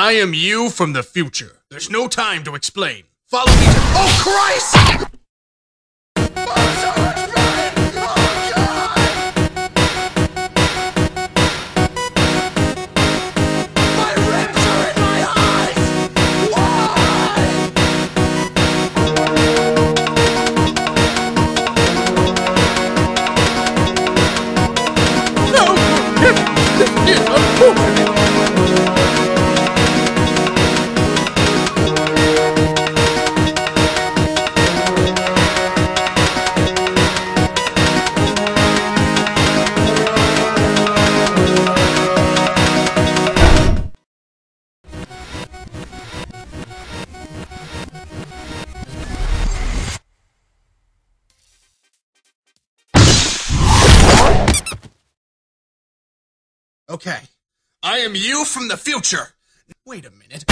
I am you from the future. There's no time to explain. Follow me to. Oh, Christ! Okay. I am you from the future. Wait a minute.